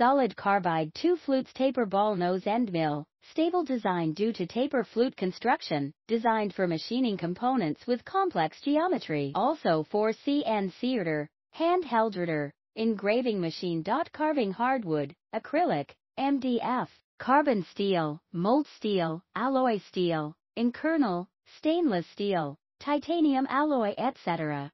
Solid carbide 2 flutes taper ball nose end mill, stable design due to taper flute construction, designed for machining components with complex geometry. Also for CNC router, handheld router, engraving machine. Carving hardwood, acrylic, MDF, carbon steel, mold steel, alloy steel, Inconel, stainless steel, titanium alloy etc.